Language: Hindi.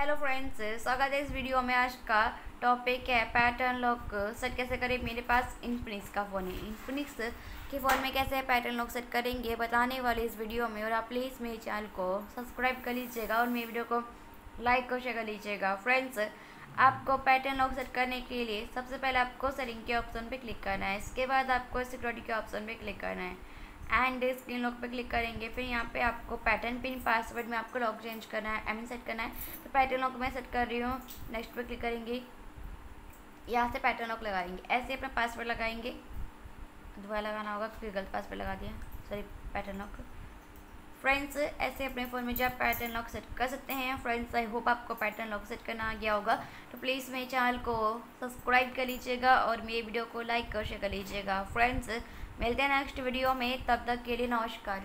हेलो फ्रेंड्स स्वागत है इस वीडियो में आज का टॉपिक है पैटर्न लॉक सेट कैसे करें? मेरे पास इन्फिनिक्स का फ़ोन है। इन्फिनिक्स के फ़ोन में कैसे पैटर्न लॉक सेट करेंगे बताने वाले इस वीडियो में और आप प्लीज़ मेरे चैनल को सब्सक्राइब कर लीजिएगा और मेरे वीडियो को लाइक और शेयर कर लीजिएगा। फ्रेंड्स आपको पैटर्न लॉक सेट करने के लिए सबसे पहले आपको सेटिंग के ऑप्शन पर क्लिक करना है। इसके बाद आपको सिक्योरिटी के ऑप्शन पर क्लिक करना है। एंड स्क्रीन लॉक पे क्लिक करेंगे, फिर यहाँ पे आपको पैटर्न पिन पासवर्ड में आपको लॉक चेंज करना है एम सेट करना है। तो पैटर्न लॉक मैं सेट कर रही हूँ नेक्स्ट पे क्लिक करेंगे। यहाँ से पैटर्न लॉक लगाएँगे, ऐसे अपना पासवर्ड लगाएँगे। दोबारा लगाना होगा क्योंकि गलत पासवर्ड लगा दिया। सॉरी पैटर्न लॉक फ्रेंड्स ऐसे अपने फ़ोन में जब पैटर्न लॉक सेट कर सकते हैं फ्रेंड्स आई होप आपको पैटर्न लॉक सेट करना आ गया होगा। तो प्लीज़ मेरे चैनल को सब्सक्राइब कर लीजिएगा और मेरे वीडियो को लाइक और शेयर कर लीजिएगा। फ्रेंड्स मिलते हैं नेक्स्ट वीडियो में तब तक के लिए नमस्कार।